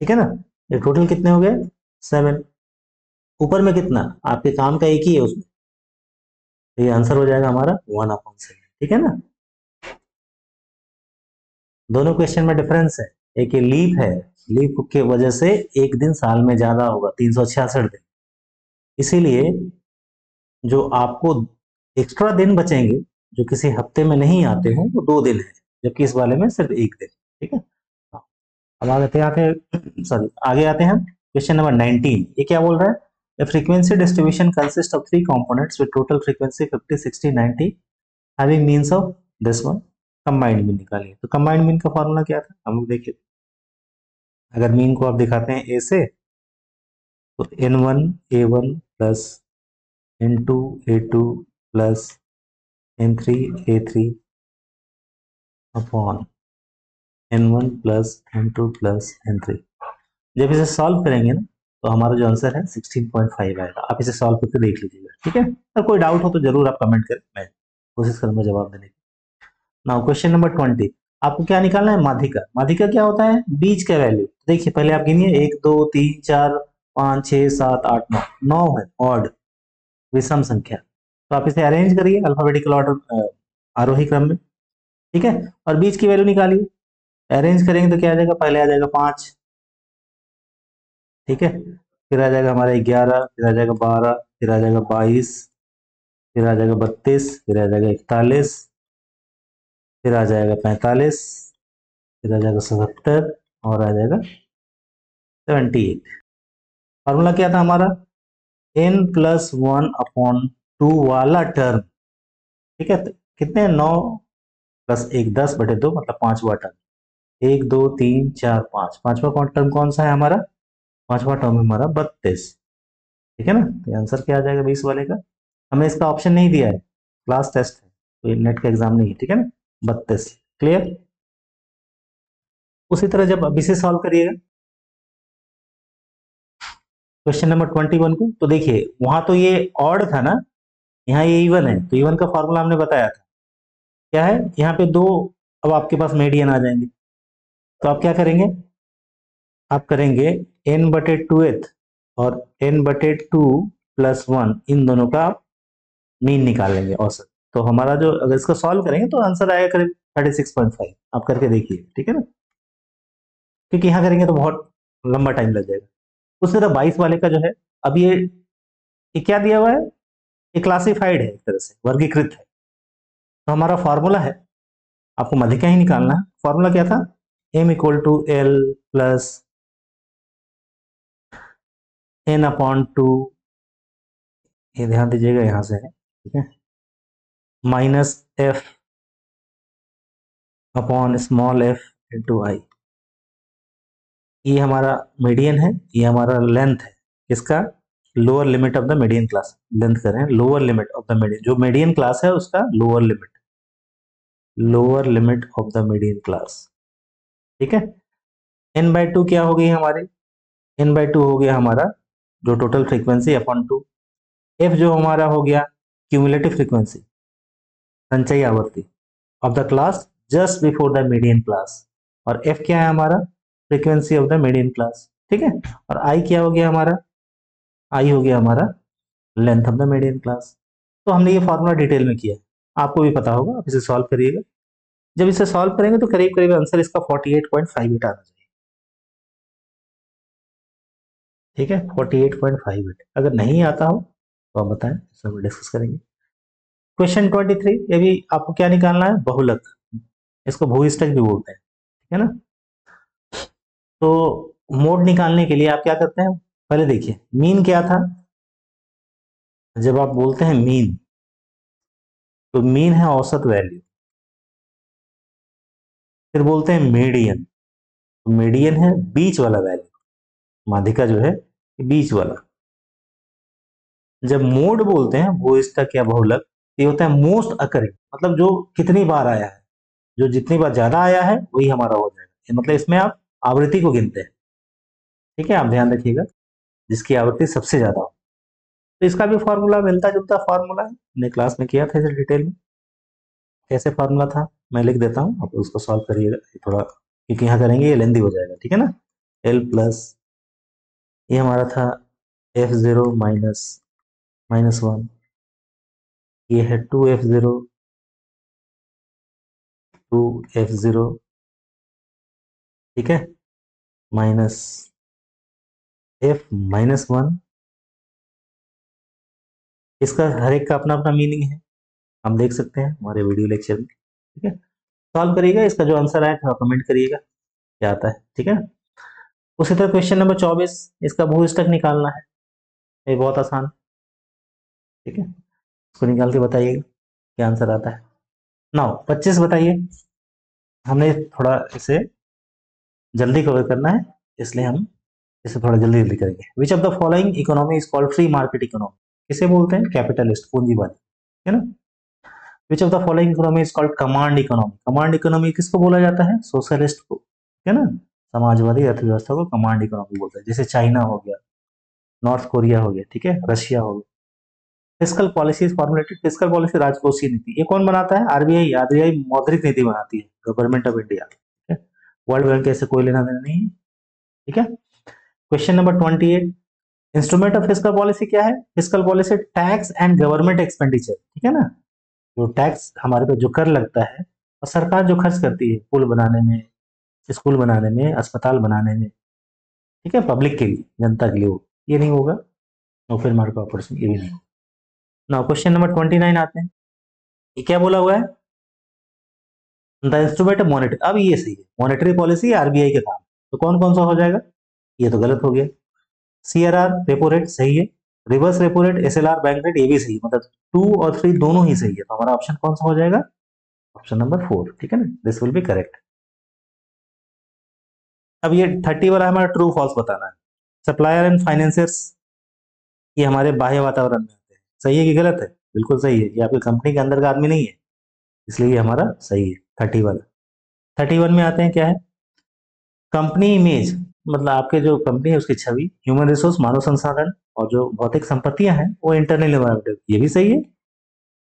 ठीक है ना? ये टोटल कितने हो गए? सेवन ऊपर में कितना? आपके काम का एक ही है उसमें। तो ये आंसर हो जाएगा हमारा वन अपॉन सेवन ठीक है ना? दोनों क्वेश्चन में डिफरेंस है। एक ये लीप है। लीप के वजह से एक दिन साल में ज़्यादा होगा, तीन सौ छियासठ दिन। इसीलिए जो आपको एक्स्ट्रा दिन बचेंगे जो किसी हफ़्ते में नहीं आते हो वो दो दिन है जबकि इस वाले में सिर्फ़ एक दिन ठीक है? हाँ। अब आगे आते हैं सॉरी आगे आते हैं क्वेश्चन नंबर 19 ये क्या बोल रहा है? Frequency distribution consists of three components with total frequency 50, 60, 90 having means of this one combined mean निकालिए तो combined mean का फॉर्मूला क्या था? हम लोग देखिए। अगर मीन को आप दिखाते हैं ए से तो N one A one plus N two A two plus N three A three upon N one plus N two plus N three जब इसे सॉल्व करेंगे ना तो हमारा जो आंसर है 16.5 आएगा। आप इसे सॉल्व करके देख लीजिएगा, ठीक है? अगर कोई डाउट हो तो ज़रूर आप कमेंट करें, मैं कोशिश करूँगा जवाब देने की। नाउ क्वेश्चन नंबर ट्वेंटी आपको क्या निकालना है? माधिका। माधिका क्या होता है? बीज का वैल्यू देखिए, पहले आप गिनिए। एक, दो, तीन, चार, पाँच, छः, सात, आठ, नौ। नौ है। ऑड विषम संख्या। तो आप इसे अरेंज करिए अल्फाबेटिकल ऑर्डर आरोही क्रम में, ठीक है? और बीच की वैल्यू निकालिए। अरेंज करेंगे तो क्या आ जाएगा? पहले आ जाएगा पाँच, ठीक है? फिर आ जाएगा हमारा ग्यारह, फिर आ जाएगा बारह, फिर आ जाएगा बाईस, फिर आ जाएगा बत्तीस, फिर आ जाएगा इकतालीस, फिर आ जाएगा पैंतालीस, फिर आ जाएगा सतहत्तर और आ जाएगा सेवेंटी एट फॉर्मूला क्या था हमारा? N plus one upon two वाला टर्म। ठीक है तो कितने नौ प्लस एक, दस बटे दो मतलब पांचवा टर्म। एक, दो, तीन, चार, पाँच। पांचवा टर्म कौन सा है हमारा? पांचवा टर्म हमारा बत्तीस। ठीक है ना? तो आंसर क्या आ जाएगा बीस वाले का? हमें इसका ऑप्शन नहीं दिया है। क्लास टेस्ट है तो नेट का एग्ज़ाम नहीं है। ठीक है ना? बत्तीस। क्लियर? उसी तरह जब अब इसे सॉल्व करिएगा। क्वेश्चन नंबर ट्वेंटी वन को तो देखिए, वहाँ तो ये ऑड था ना? यहाँ ये इवन है। तो इवन का फॉर्मूला हमने बताया था। क्या है? यहाँ पे दो, अब आपके पास मेडियन आ जाएँगे। तो आप क्या करेंगे? आप करेंगे एन बटे टू एथ और एन बटे टू प्लस वन इन दोनों का आप मीन निकाल लेंगे औसत। तो हमारा जो, अगर इसको सॉल्व करेंगे तो आंसर आएगा करीब थर्टी सिक्स पॉइंट फाइव आप करके देखिए, ठीक है ना? क्योंकि यहाँ करेंगे तो बहुत लंबा टाइम लग जाएगा। उस तरह बाईस वाले का जो है, अब ये ये क्या दिया हुआ है? ये क्लासिफाइड है एक तरह से, वर्गीकृत है। तो हमारा फॉर्मूला है, आपको मध्यिका ही निकालना है। फॉर्मूला क्या था? M equal to L plus N upon two ये ध्यान दीजिएगा यहाँ से है ठीक है? Minus F upon small F into I ये हमारा मीडियन है, ये हमारा लेंथ है। इसका lower limit of the median class length कर रहे हैं lower limit of the median जो मीडियन क्लास है, उसका lower limit lower limit of the median class ठीक है? एन बाई टू क्या हो गई हमारी? एन बाई टू हो गया हमारा, जो total frequency upon two F जो हमारा हो गया क्यूमुलेटिव फ्रीक्वेंसी संचयी आवर्ती. Of the class just before the median class और एफ़ क्या है हमारा? Frequency of the median class ठीक है? और आई क्या हो गया हमारा? आई हो गया हमारा length of the median class तो हमने ये फॉर्मूला डिटेल में किया। आपको भी पता होगा, आप इसे सॉल्व करिएगा। जब इसे सॉल्व करेंगे तो करीब करीब आंसर इसका 48.58 आना चाहिए ठीक है? 48.58 अगर नहीं आता हो तो आप बताएँ सब डिस्कस करेंगे। क्वेश्चन ट्वेंटी थ्री ये भी आपको क्या निकालना है? बहुलक। इसको भूस्टक भी बोलते हैं। ठीक है ना? तो मोड निकालने के लिए आप क्या करते हैं? पहले देखिए मीन क्या था? जब आप बोलते हैं मीन तो मीन है औसत वैल्यू फिर बोलते हैं मीडियन तो मीडियन है बीच वाला वैल्यू माध्यिका जो है बीच वाला। जब मोड बोलते हैं, वो तक या बहुलक? ये होता है मोस्ट अकरिंग मतलब जो कितनी बार आया है। जो जितनी बार ज़्यादा आया है, वही हमारा हो जाएगा। मतलब इसमें आप आवृत्ति को गिनते हैं। ठीक है, आप ध्यान रखिएगा। जिसकी आवृत्ति सबसे ज़्यादा हो। तो इसका भी फॉर्मूला मिलता जुलता फॉर्मूला है। हमने क्लास में किया था इसे डिटेल में। कैसे फॉर्मूला था? मैं लिख देता हूँ। आप उसको सॉल्व करिएगा। थोड़ा, क्योंकि यहाँ करेंगे, ये लेंदी हो जाएगा, ठीक है ना? एल प्लस ये हमारा था F zero minus minus one ये है two F zero two F zero ठीक है? माइनस एफ़ माइनस वन इसका हर एक का अपना अपना मीनिंग है। हम देख सकते हैं हमारे वीडियो लेक्चर में, ठीक है? सॉल्व करिएगा, इसका जो आंसर आया थोड़ा कमेंट करिएगा, क्या आता है, ठीक है? उसी तरह क्वेश्चन नंबर चौबीस, इसका भू स्टक निकालना है। ये बहुत आसान, ठीक है? उसको निकाल के बताइए क्या आंसर आता है। नौ पच्चीस बताइए। हमें थोड़ा इसे जल्दी कवर करना है, इसलिए हम इसे थोड़ा जल्दी जल्दी करेंगे। Which of the following economy is called free market economy किसे बोलते हैं? कैपिटलिस्ट पूंजीवादी, है ना? Which of the following economy is called command economy command economy किसको बोला जाता है? सोशलिस्ट को, है ना? समाजवादी अर्थव्यवस्था को कमांड इकोनॉमी बोलते हैं। जैसे चाइना हो गया नॉर्थ कोरिया हो गया, ठीक है? रशिया हो गया। Physical policy formulated physical policy राजकोषीय नीति ये कौन बनाता है? आरबीआई आरबीआई मौद्रिक नीति बनाती है government of India World Bank ऐसे कोई लेना देना नहीं है, ठीक है? Question number twenty eight instrument of physical policy क्या है? Physical policy tax and government expenditure ठीक है ना? जो टैक्स हमारे पे जो कर लगता है, और सरकार जो खर्च करती है, पुल बनाने में, स्कूल बनाने में, अस्पताल बनाने में, ठीक है? पब्लिक के लिए, जनता के लिए वो, ये नहीं होगा। और फिर मार्क ऑपरेशन ये भी नहीं होगा। ना क्वेश्चन नंबर ट्वेंटी नाइन आते हैं। ये क्या बोला हुआ है? द इंस्ट्रूमेंट ऑफ़ मॉनिटरी अब ये सही है। मॉनिटरी पॉलिसी आरबीआई के काम। तो कौन कौन सा हो जाएगा? ये तो गलत हो गया। C R R repo rate सही है। Reverse repo rate S L R bank rate ये भी सही है। मतलब टू और थ्री दोनों ही सही है। तो हमारा ऑप्शन कौन सा हो जाएगा? ऑप्शन नंबर फोर ठीक है ना? दिस विल बी करेक्ट अब ये थर्टी वाला हमारा ट्रू फॉल्स बताना है। सप्लायर एंड फाइनेंसियर्स ये हमारे बाह्य वातावरण में आते हैं। सही है कि गलत है? बिल्कुल सही है। ये आपकी कंपनी के अंदर का आदमी नहीं है। इसलिए ये हमारा सही है। थर्टी वाला। थर्टी वन में आते हैं क्या है? कंपनी इमेज मतलब आपके जो कंपनी है, उसकी छवि ह्यूमन रिसोर्स मानव संसाधन और जो भौतिक संपत्तियाँ हैं, वो इंटरनल इन्वायरमेंट ये भी सही है?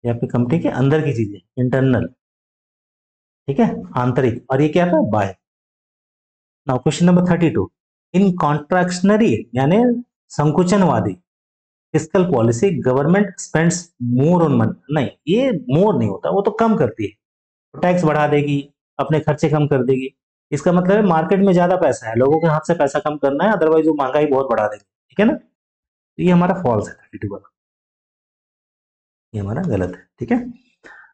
ये आपकी कंपनी के अंदर की चीज़ें इंटरनल ठीक है? आंतरिक। और ये क्या था? By now question number thirty two in contractionary यानी संकुचनवादी physical policy government spends more on मन नहीं, ये मोर नहीं होता, वो तो कम करती है। टैक्स बढ़ा देगी, अपने खर्चे कम कर देगी। इसका मतलब है मार्केट में ज़्यादा पैसा है, लोगों के हाथ से पैसा कम करना है अदरवाइज़ वो महँगाई बहुत बढ़ा देगी, ठीक है ना? तो ये हमारा फॉल्स है थर्टी टू वाला। ये हमारा गलत है, ठीक है?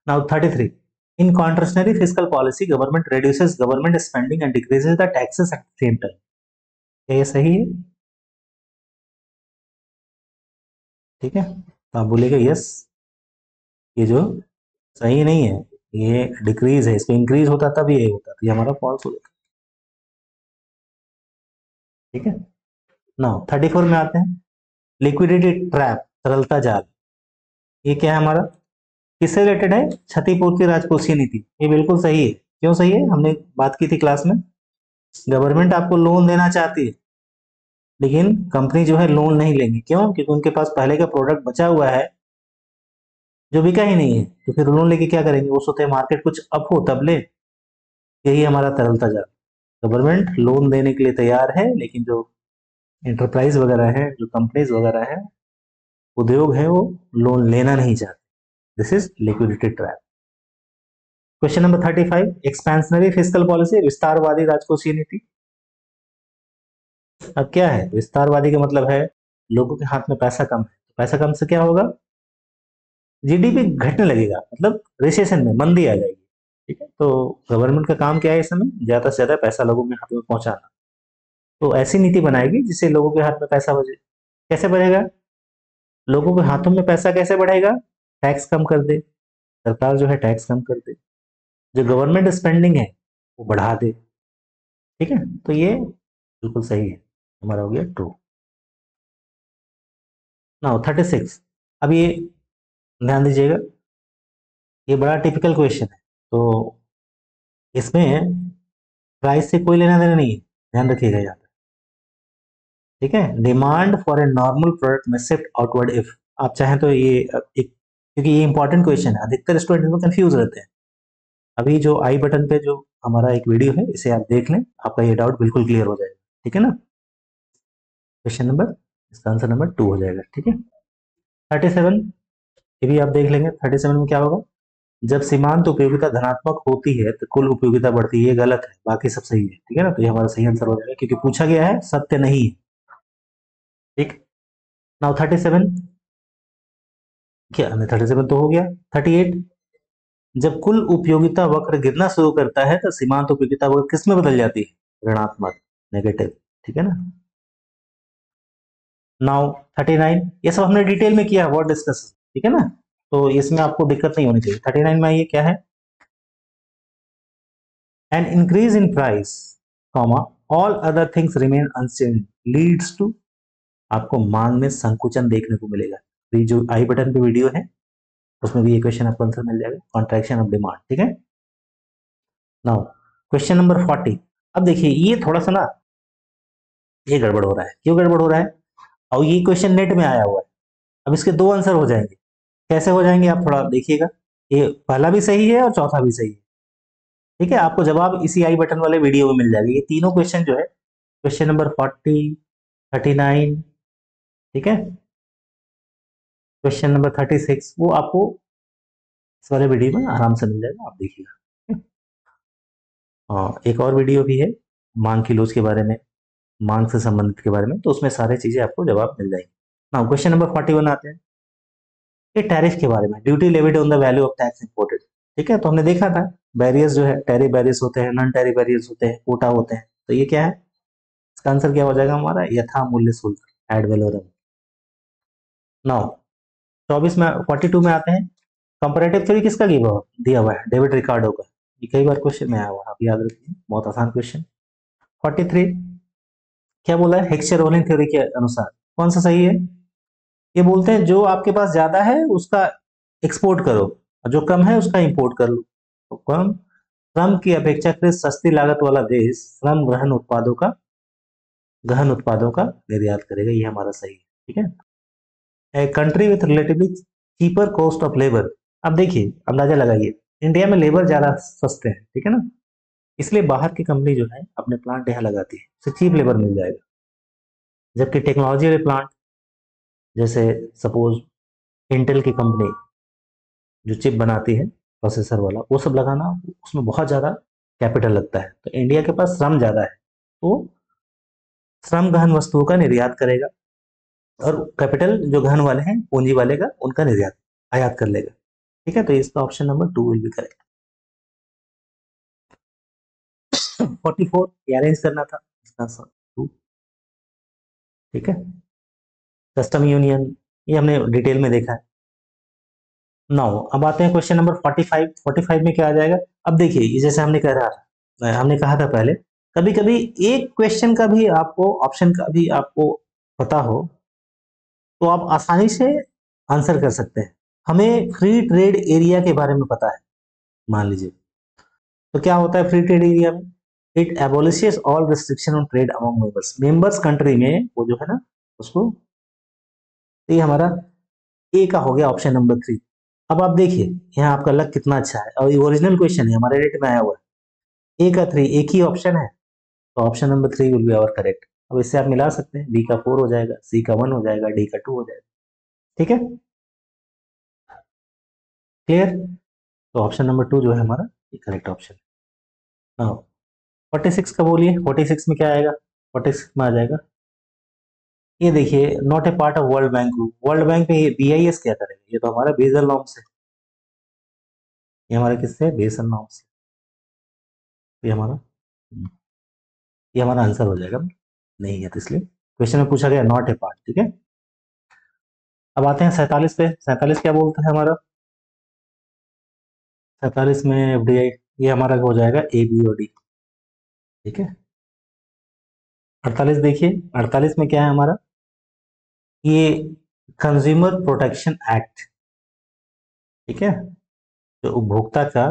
Now thirty three in contractionary physical policy government reduces government spending and decreases the taxes at the same time क्या ये सही है? ठीक है? तो आप बोलेगा यस ये जो सही नहीं है ये डिक्रीज है, इसको इंक्रीज होता तब ये होता तो ये हमारा फॉल्स हो जाता। ठीक है? ना थर्टी फोर में आते हैं। लिक्विडिटी ट्रैप तरलता जाल। ये क्या है हमारा? किससे रिलेटेड है? क्षतिपूर्ति राजकोषीय नीति। ये बिल्कुल सही है। क्यों सही है? हमने बात की थी क्लास में। गवर्नमेंट आपको लोन देना चाहती है, लेकिन कंपनी जो है लोन नहीं लेंगी। क्यों? क्योंकि उनके पास पहले का प्रोडक्ट बचा हुआ है। जो बिका ही नहीं है तो फिर लोन लेके क्या करेंगे? वो सोते हैं, मार्केट कुछ अप हो, तब ले। यही हमारा तरलता जा गवर्नमेंट लोन देने के लिए तैयार है, लेकिन जो इंटरप्राइज वगैरह है, जो कंपनीज़ वगैरह है, उद्योग है, वो लोन लेना नहीं चाहते। This is liquidity trap question number thirty five expansionary physical policy विस्तारवादी राजकोषीय नीति। अब क्या है? विस्तारवादी का मतलब है, लोगों के हाथ में पैसा कम है। तो पैसा कम से क्या होगा? जीडीपी घटने लगेगा मतलब रिसेशन में मंदी आ जाएगी, ठीक है? तो गवर्नमेंट का काम क्या है इस समय? ज़्यादा से ज़्यादा पैसा लोगों के हाथ में पहुंचाना। तो ऐसी नीति बनाएगी जिससे लोगों के हाथ में पैसा बचे कैसे बढ़ेगा? लोगों के हाथों में पैसा कैसे बढ़ेगा? टैक्स कम कर दे। सरकार जो है टैक्स कम कर दे। जो गवर्नमेंट स्पेंडिंग है, वो बढ़ा दे। ठीक है? तो ये बिल्कुल सही है। हमारा हो गया ट्रू नाउ थर्टी सिक्स अब ये ध्यान दीजिएगा, ये बड़ा टिपिकल क्वेश्चन है। तो इसमें प्राइस से कोई लेना देना नहीं है, ध्यान रखिएगा यहाँ ठीक है? Demand for a normal product में शिफ्ट आउटवर्ड इफ़ आप चाहें तो ये, एक, क्योंकि ये इंपॉर्टेंट क्वेश्चन है, अधिकतर स्टूडेंट में कंफ्यूज रहते हैं। अभी जो आई बटन पे जो हमारा एक वीडियो है, इसे आप देख लें, आपका ये डाउट बिल्कुल क्लियर हो जाएगा। ठीक है ना? क्वेश्चन नंबर इसका आंसर नंबर टू हो जाएगा। ठीक है? थर्टी सेवन ये भी आप देख लेंगे थर्टी सेवन में क्या होगा? जब सीमांत उपयोगिता धनात्मक होती है तो कुल उपयोगिता बढ़ती है, ये गलत है, बाकी सब सही है, ठीक है ना? तो ये हमारा सही आंसर हो जाएगा, क्योंकि पूछा गया है, सत्य नहीं है। ठीक? नाउ थर्टी सेवन क्या? थर्टी सेवन तो हो गया। थर्टी एट जब कुल उपयोगिता वक्र गिरना शुरू करता है तो सीमांत उपयोगिता वक्र किसमें बदल जाती है? ऋणात्मक नेगेटिव ठीक है ना? नाउ थर्टी नाइन ये सब हमने डिटेल में किया वर्ड डिस्कस ठीक है ना? तो इसमें आपको दिक्कत नहीं होनी चाहिए। थर्टी नाइन में ये क्या है? An increase in price comma all other things remain unchanged leads to आपको मांग में संकुचन देखने को मिलेगा। तो जो आई बटन पे वीडियो है, उसमें भी ये क्वेश्चन आपको आंसर मिल जाएगा। कॉन्ट्रैक्शन ऑफ़ डिमांड ठीक है? नाउ क्वेश्चन नंबर फोर्टी अब देखिए, ये थोड़ा सा ना, ये गड़बड़ हो रहा है। क्यों गड़बड़ हो रहा है? और ये क्वेश्चन नेट में आया हुआ है। अब इसके दो आंसर हो जाएँगे। कैसे हो जाएँगे आप थोड़ा देखिएगा। ये पहला भी सही है और चौथा भी सही है। ठीक है, आपको जवाब इसी आई बटन वाले वीडियो में मिल जाएगा। ये तीनों क्वेश्चन जो है question number forty thirty nine ठीक है? क्वेश्चन नंबर थर्टी सिक्स वो आपको इस वाले वीडियो में आराम से मिल जाएगा, आप देखिएगा। हाँ एक और वीडियो भी है, मांग की लोज के बारे में, मांग से संबंधित के बारे में तो उसमें सारी चीज़ें आपको जवाब मिल जाएँगे। ना क्वेश्चन नंबर फोर्टी वन आते हैं। ये टैरिफ के बारे में duty levied on the value of tax imported ठीक है तो हमने देखा था बैरियर्स जो है टैरिफ बैरियर्स होते हैं नॉन टैरिफ बैरियर्स होते हैं कोटा होते हैं। तो ये क्या है? इसका आंसर क्या हो जाएगा हमारा? यथा मूल्य शुल्क एड वेलोरम नौ चौबीस में फोर्टी टू में आते हैं। कंपेरेटिव थ्योरी किसका दिया हुआ? है डेविड रिकार्डो का। ये कई बार क्वेश्चन में आया हुआ आप याद रखिए, बहुत आसान क्वेश्चन फोर्टी थ्री क्या बोला है? हेक्चर रोलिंग थ्योरी के अनुसार। कौन सा सही है? ये बोलते हैं, जो आपके पास ज़्यादा है, उसका एक्सपोर्ट करो, और जो कम है, उसका इंपोर्ट कर लो। तो कम श्रम की अपेक्षाकृत सस्ती लागत वाला देश श्रम ग्रहण उत्पादों का गहन उत्पादों का निर्यात करेगा, ये हमारा सही है, ठीक है? Country with relatively cheaper cost of labour अब देखिए, अंदाज़ा लगाइए इंडिया में लेबर ज़्यादा सस्ते हैं, ठीक है ना? इसलिए बाहर की कंपनी जो है, अपने प्लांट यहाँ लगाती है उसे चीप लेबर मिल जाएगा। जबकि टेक्नोलॉजी वाले प्लांट जैसे सपोज़ इंटेल की कंपनी जो चिप बनाती है प्रोसेसर वाला, वो सब लगाना उसमें बहुत ज़्यादा कैपिटल लगता है। तो इंडिया के पास श्रम ज़्यादा है तो श्रम गहन वस्तुओं का निर्यात करेगा और कैपिटल जो गहन वाले हैं, पूंजी वाले का, उनका निर्यात, आयात कर लेगा। ठीक है? तो इसका ऑप्शन नंबर टू विल भी करेक्ट फोर्टी फोर अरेंज करना था इसका ठीक है? कस्टम यूनियन ये हमने डिटेल में देखा है। नौ अब आते हैं question number forty five forty five में क्या आ जाएगा? अब देखिए जैसे हमने कह रहा हमने कहा था पहले कभी कभी एक क्वेश्चन का भी आपको ऑप्शन का भी आपको पता हो तो आप आसानी से आंसर कर सकते हैं। हमें फ्री ट्रेड एरिया के बारे में पता है, मान लीजिए। तो क्या होता है फ्री ट्रेड एरिया में? It abolish all restriction on trade among members members country में वो जो है ना, उसको तो ये हमारा ए का हो गया ऑप्शन नंबर थ्री अब आप देखिए, यहाँ आपका लक कितना अच्छा है। और ये ओरिजिनल क्वेश्चन है, हमारे रेट में आया हुआ है। ए का थ्री एक ही ऑप्शन है तो option number three will be our correct अब इससे आप मिला सकते हैं बी का फोर हो जाएगा सी का वन हो जाएगा डी का टू हो जाएगा। ठीक है? क्लियर तो ऑप्शन नंबर टू जो है हमारा, ये करेक्ट ऑप्शन है। फोर्टी सिक्स का बोलिए फोर्टी सिक्स में क्या आएगा? फोर्टी सिक्स में आ जाएगा ये देखिए not a part of World Bank group World Bank में ये बी आई एस क्या करेगा? ये तो हमारा बेजल नॉम से ये हमारा किससे? बेसल नॉम से। ये हमारा? ये हमारा आंसर हो जाएगा। नहीं है तो इसलिए। क्वेश्चन में पूछा गया नॉट ए पार्ट ठीक है? अब आते हैं सैतालीस पे। सैतालीस क्या बोलते हैं हमारा? सैतालीस में एफ़ डी आई ये हमारा हो जाएगा ए बी ओ डी ठीक है? अड़तालीस देखिए। अड़तालीस में क्या है हमारा? ये कंज्यूमर प्रोटेक्शन एक्ट ठीक है? जो उपभोक्ता का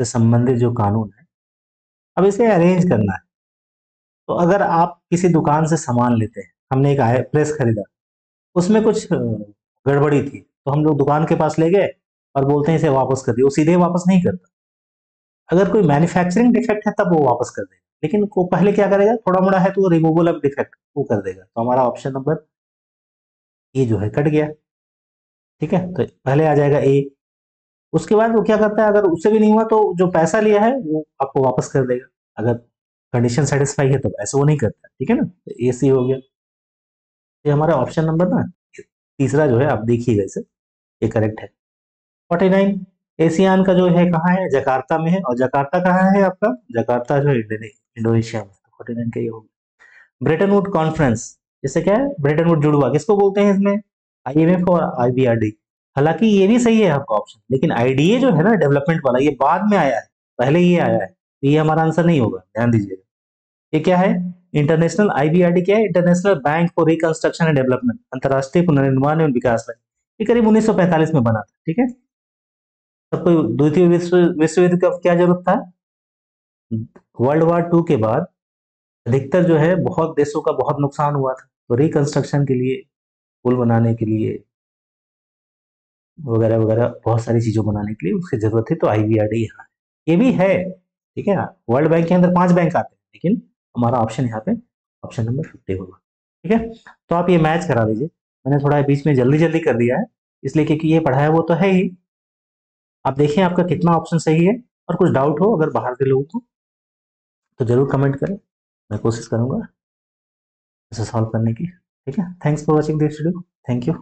से संबंधित जो कानून है, अब इसे अरेंज करना है। तो अगर आप किसी दुकान से सामान लेते हैं, हमने एक आया, प्रेस खरीदा, उसमें कुछ गड़बड़ी थी तो हम लोग दुकान के पास ले गए और बोलते हैं इसे वापस कर दिए वो सीधे वापस नहीं करता। अगर कोई मैन्युफैक्चरिंग डिफेक्ट है, तब वो वापस कर देगा। लेकिन वो पहले क्या करेगा? थोड़ा मोड़ा है तो रिमूवल ऑफ़ डिफेक्ट वो कर देगा। तो हमारा ऑप्शन नंबर ए जो है कट गया। ठीक है? तो पहले आ जाएगा ए उसके बाद वो क्या करता है? अगर उससे भी नहीं हुआ तो जो पैसा लिया है, वो आपको वापस कर देगा। अगर कंडीशन सेटिस्फाई है तो ऐसे वो नहीं करता ठीक है ना? तो ए सी हो गया। ये हमारा ऑप्शन नंबर ना तीसरा जो है, आप देखिएगा इसे। ये करेक्ट है। फोर्टी नाइन एशियान का जो है, कहाँ है? जकार्ता में है। और जकार्ता कहाँ है आपका? जकार्ता जो है, इंडोनेशिया। में फोर्टी नाइन का ये होगा। ब्रिटेन वुड कॉन्फ्रेंस इससे क्या है? ब्रिटेन वुड जुड़वा, किसको बोलते हैं इसमें? आईएमएफ और आईबीआरडी हालाँकि ये भी सही है आपका ऑप्शन लेकिन आईडीए जो है ना डेवलपमेंट वाला, ये बाद में आया है, पहले ये आया है तो ये हमारा आंसर नहीं होगा, ध्यान दीजिएगा। ये क्या है? इंटरनेशनल आईबीआरडी क्या है? International Bank for Reconstruction and Development अंतर्राष्ट्रीय पुनर्निर्माण एवं विकास बैंक। ये करीब 1945 में बना था, ठीक है? सबको द्वितीय विश्व विश्व युद्ध का क्या ज़रूरत था? वर्ल्ड वार टू के बाद अधिकतर जो है बहुत देशों का बहुत नुकसान हुआ था। तो रिकंस्ट्रक्शन के लिए, पुल बनाने के लिए, वगैरह वगैरह, बहुत सारी चीज़ों बनाने के लिए उसकी ज़रूरत तो है तो आई वी आर डी यहाँ ये भी है, ठीक है वर्ल्ड बैंक के अंदर पाँच बैंक आते हैं, लेकिन हमारा ऑप्शन यहाँ पे ऑप्शन नंबर फिफ्टी होगा, ठीक है? तो आप ये मैच करा दीजिए। मैंने थोड़ा बीच में जल्दी जल्दी कर दिया है, इसलिए क्योंकि ये पढ़ाया वो तो है ही। आप देखिए आपका कितना ऑप्शन सही है, और कुछ डाउट हो, अगर बाहर के लोगों को तो ज़रूर कमेंट करें। मैं कोशिश करूँगा इसे सॉल्व करने की। ठीक है? Thanks for watching this video thank you